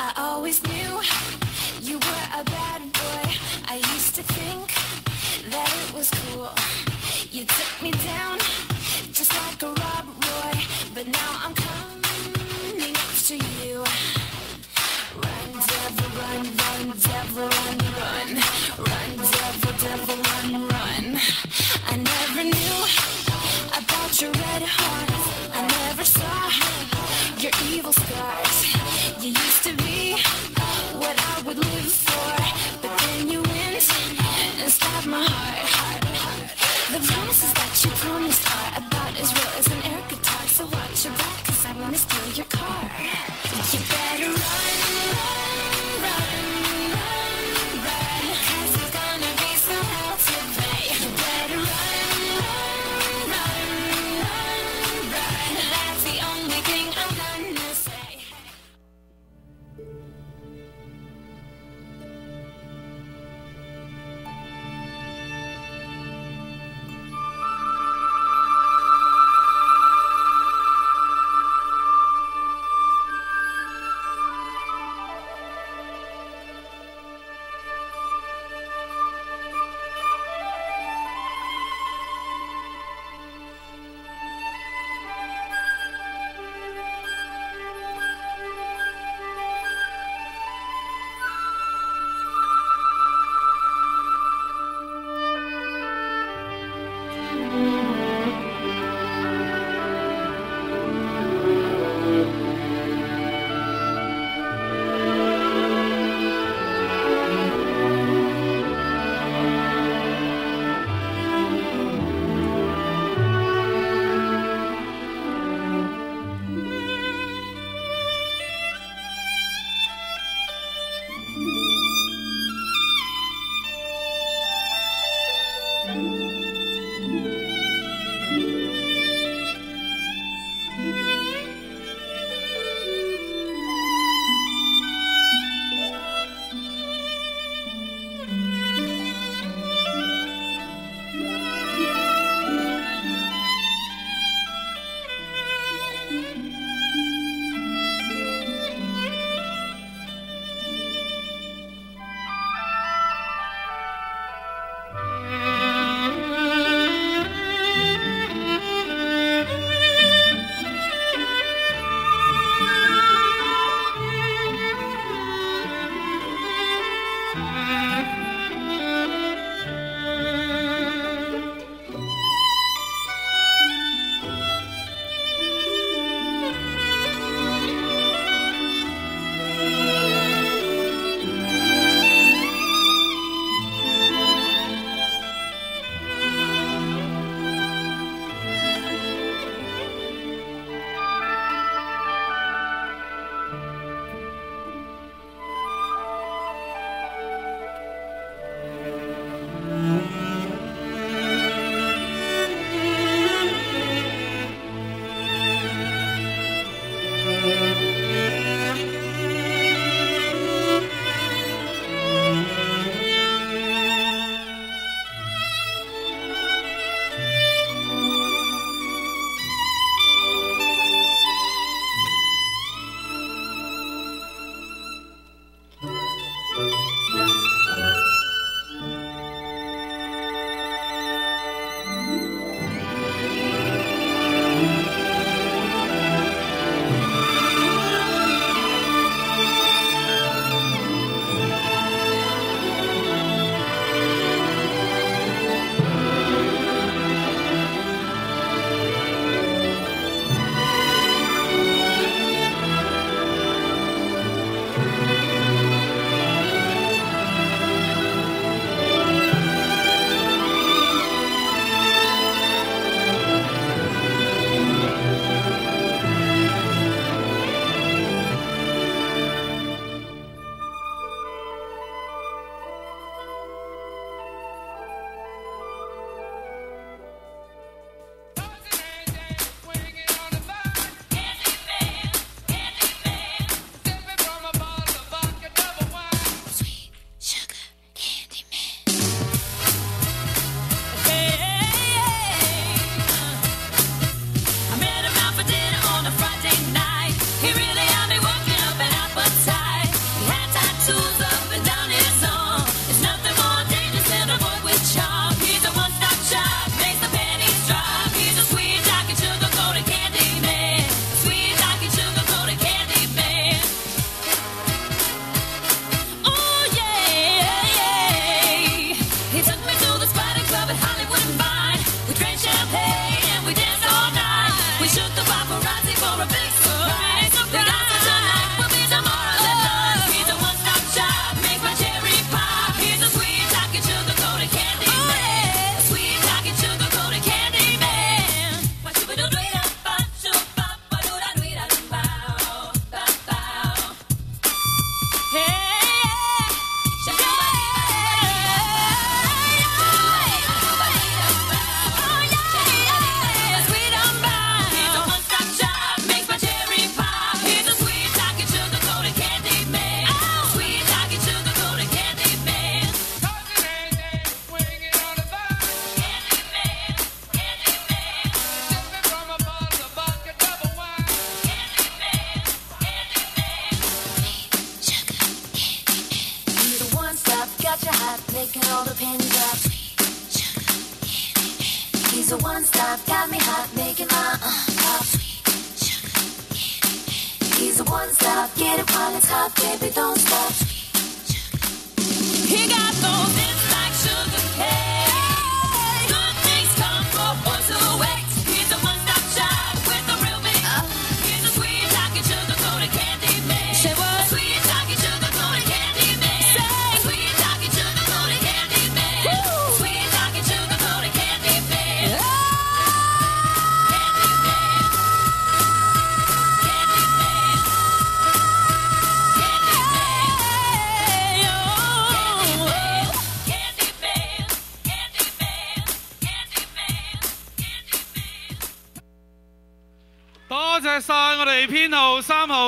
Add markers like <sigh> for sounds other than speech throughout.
I always knew you were a bad boy. I used to think that it was cool. You took me down just like a Rob Roy, but now I'm Stop, got me hot, making my uh, pop. He's a one stop, get it while it's hot, baby, don't stop. He got those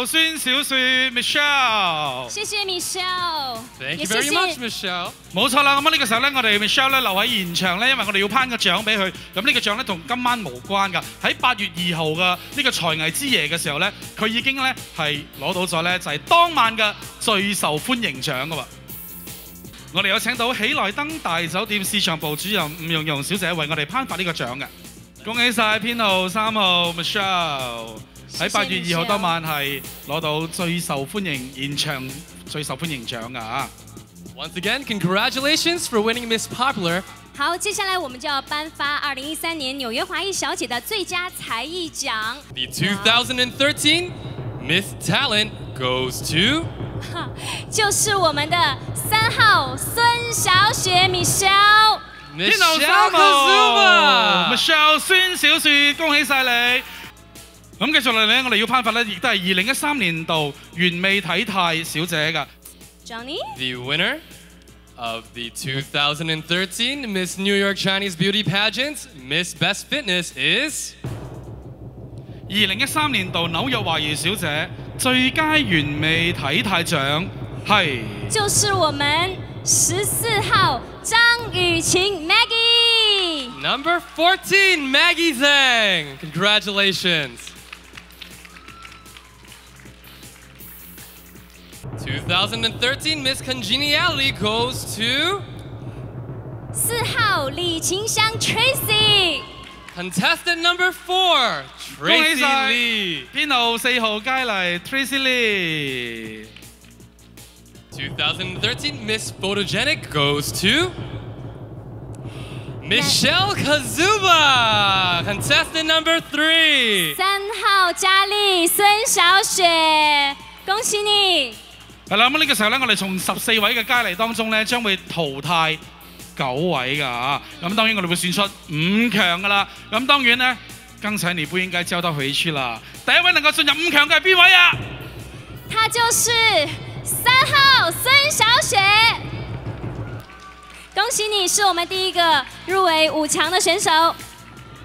號三號孫小雪 Michelle。谢谢 Michelle，Thank 也 you very much Michelle 冇錯啦，咁啊呢個時候咧，我哋 Michelle 咧留喺現場咧，因為我哋要頒個獎俾佢。咁呢個獎咧同今晚無關㗎。喺八月二號嘅呢個才藝之夜嘅時候咧，佢已經咧係攞到咗咧就係當晚嘅最受歡迎獎㗎喎。我哋有請到喜來登大酒店市場部主任吳蓉蓉小姐為我哋頒發呢個獎嘅。恭喜晒編號三號 Michelle 喺八月二號當晚係攞到最受歡迎現場最受歡迎獎㗎啊！Once again, congratulations for winning Miss Popular. 好，接下来我们就要颁发二零一三年纽约华裔小姐的最佳才艺奖，The 2013 Miss Talent goes to 就是我们的三号孙小雪 Michelle。天后 Michelle 三號 Kazuma. Michelle 孫小雪，恭喜晒你！咁繼續嚟咧，我哋要頒發咧，亦都係二零一三年度完美體態小姐㗎。Johnny，The winner of the 2013 Miss New York Chinese Beauty Pageant, Miss Best Fitness is 二零一三年度紐約華裔小姐最佳完美體態獎係就是我们十四號張雨晴 Maggie。number fourteen, Maggie Zhang. Congratulations. 2013 Miss Congeniality goes to 四号李晴香 Tracy。 contestant number four, 恭喜 Tracy 晒 Lee. 编号四号佳丽 Tracy Lee。 2013 Miss Photogenic goes to Michelle Kazuba, contestant number three. 三号佳丽孙小雪，恭喜你！ 係啦，咁呢個時候咧，我哋從十四位嘅佳麗當中咧，將會淘汰九位㗎嚇。咁當然我哋會選出五強㗎啦。咁當然咧，剛才你不應該交到回去啦。第一位能夠進入五強嘅係邊位啊？她就是三號孫小雪。恭喜你是我们第一個入圍五強的選手。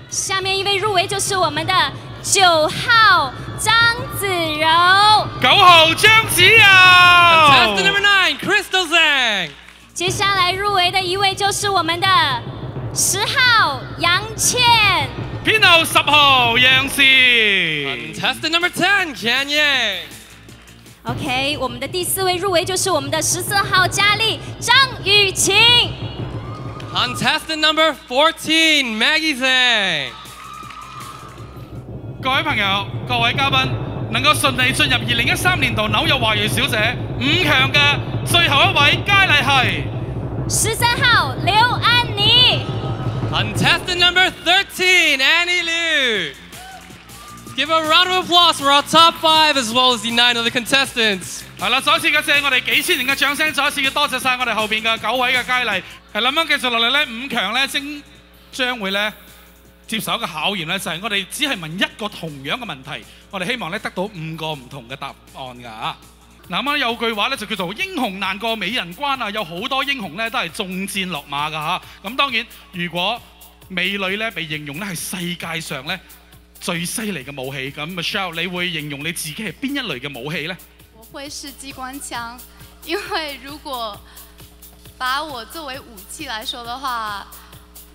下面一位入圍就是我们的九號張子柔。九號張子柔 Contestant number nine, Crystal Zhang. 接下来入围的一位就是我们的十号杨倩。編號十號楊氏。Contestant number 10, Ken Yang. OK，我们的第四位入围就是我们的十四号佳丽张雨晴。Contestant number fourteen, Maggie Zhang. 各位朋友、各位嘉賓，能夠順利進入二零一三年度紐約華裔小姐五強嘅最後一位佳麗係十三號劉安妮。Contestant number thirteen, Annie Liu. Give a round of applause for our top five as well as the nine other contestants. 係啦，再一次嘅謝我哋幾千年嘅掌聲，再一次要多謝晒我哋後邊嘅九位嘅佳麗。係啦，咁樣繼續落嚟咧，五強咧將將會咧接受一個考驗咧，就係、我哋只係問一個同樣嘅問題，我哋希望咧得到五個唔同嘅答案㗎嚇。嗱咁有句話咧就叫做英雄難過美人關啊，有好多英雄咧都係中箭落馬㗎嚇。咁當然，如果美女咧被形容咧係世界上咧最犀利嘅武器，咁 Michelle 你會形容你自己係邊一類嘅武器呢？我会是机关枪，因为如果把我作为武器来说的话，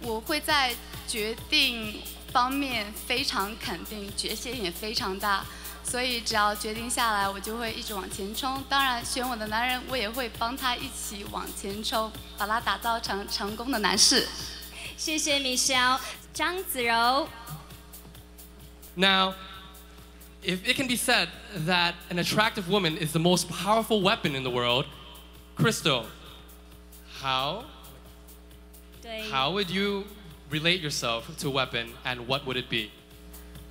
我会在决定方面非常肯定，决心也非常大，所以只要决定下来，我就会一直往前冲。当然，选我的男人，我也会帮他一起往前冲，把他打造成成功的男士。谢谢 Michelle。张子柔。Now, if it can be said that an attractive woman is the most powerful weapon in the world, Crystal, how 对，how would you relate yourself to a weapon and what would it be?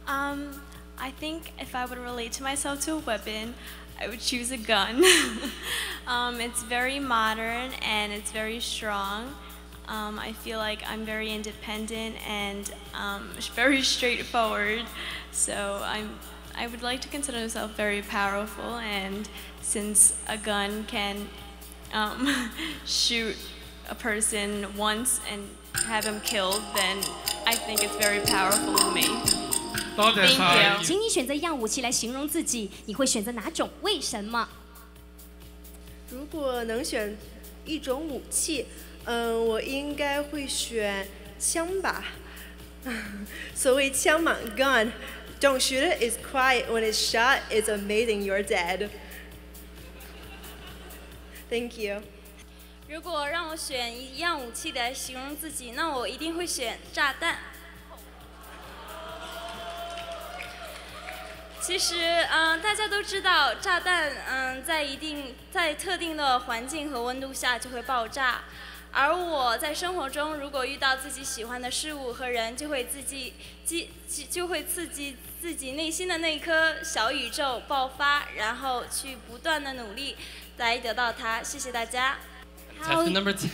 Um, I think if I would relate to myself to a weapon, I would choose a gun. <laughs> um, it's very modern and it's very strong. Um, I feel like I'm very independent and um, <laughs> very straightforward. So I'm, I would like to consider myself very powerful. And since a gun can um, <laughs> shoot a person once and have him killed, then I think it's very powerful of me. 多谢 Thank 晒 you.。请你选择一样武器来形容自己，你会选择哪种？为什么？如果能选一种武器，嗯，我应该会选枪吧。所谓枪嘛，gun。Don't <laughs> shoot it. It's quiet. When it's shot, it's amazing. You're dead. Thank you. 如果让我选一样武器来形容自己，那我一定会选炸弹。其实，嗯、大家都知道，炸弹，嗯、在一定在特定的环境和温度下就会爆炸。而我在生活中，如果遇到自己喜欢的事物和人，就会自己激激就会刺激自己内心的那颗小宇宙爆发，然后去不断的努力来得到它。谢谢大家。Contestant number 10,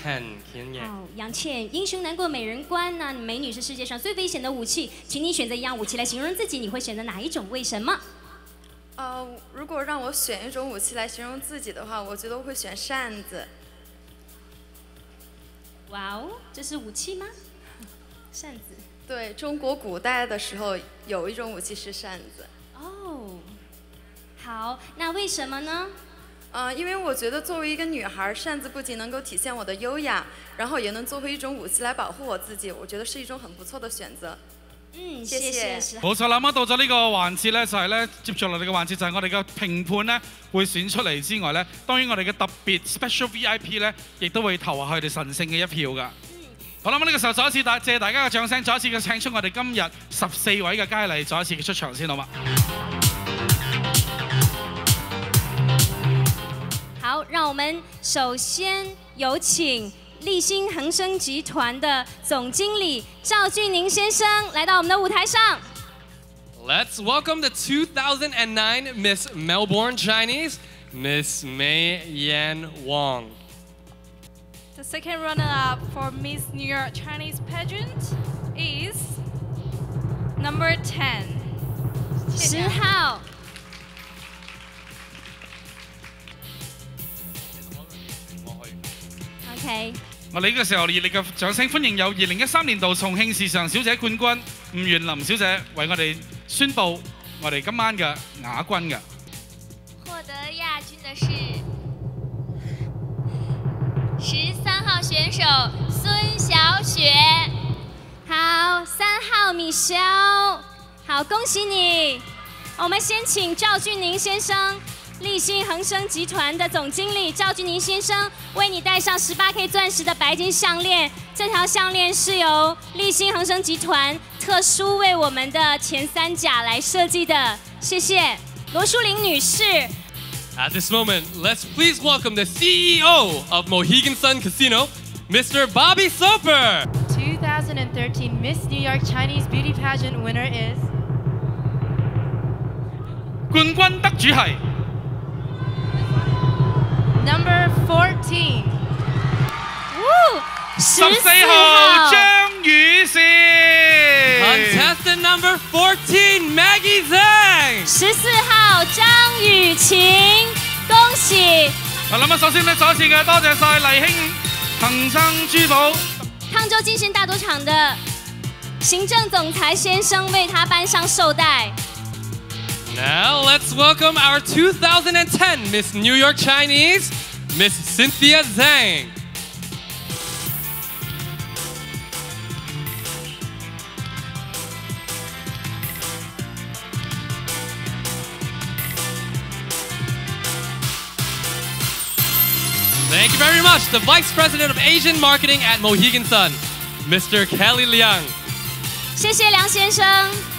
Kian Yang. 好，杨倩，英雄难过美人关。那美女是世界上最危险的武器，请你选择一样武器来形容自己，你会选择哪一种？为什么？呃，如果让我选一种武器来形容自己的话，我觉得我会选扇子。哇哦，这是武器吗？<laughs> 扇子。对中国古代的时候，有一种武器是扇子。哦，好，那为什么呢？呃，因为我觉得作为一个女孩，扇子不仅能够体现我的优雅，然后也能作为一种武器来保护我自己，我觉得是一种很不错的選擇。嗯，謝謝謝。謝。是冇錯啦，咁到咗呢個環節咧，就係咧接住落嚟嘅環節就係我哋嘅評判咧會選出嚟之外咧，當然我哋嘅特別 special VIP 咧，亦都會投下佢哋神圣嘅一票噶。好啦，咁呢個時候再一次大謝大家嘅掌聲，再一次嘅請出我哋今日十四位嘅佳麗，再一次嘅出場先好嘛？好，让我们首先有请立新恒生集团的总经理赵俊宁先生来到我们的舞台上。Let's welcome the 2009 Miss Melbourne Chinese, Miss Mei Yan Wong. The second runner-up for Miss New York Chinese pageant is number 10. 十号，我哋呢個時候熱烈嘅掌聲歡迎有二零一三年度重慶時尚小姐冠軍吳元林小姐為我哋宣佈我哋今晚嘅亞軍嘅。获得亚军的是十三号选手孙小雪。好，三号米肖，好，恭喜你！我们先请赵俊宁先生，立新恒生集团的总经理赵俊宁先生为你戴上十八 K 钻石的白金项链。这条项链是由立新恒生集团特殊为我们的前三甲来设计的，谢谢罗淑玲女士。At this moment, let's please welcome the CEO of Mohegan Sun Casino, Mr. Bobby Soper. 2013 Miss New York Chinese Beauty Pageant winner is 冠軍得主係 number fourteen，十四號張雨倩。Contestant number fourteen Maggie Zhang. 十四號張雨晴，恭喜！嗱，咁啊，首先咧，再一次嘅多謝晒麗興恒生珠寶。康州金星大赌场的行政总裁先生为他颁上绶带。Now let's welcome our 2010 Miss New York Chinese, Miss Cynthia Zhang. Thank you very much, the Vice President of Asian Marketing at Mohegan Sun, Mr. Kelly Liang. 谢谢梁先生。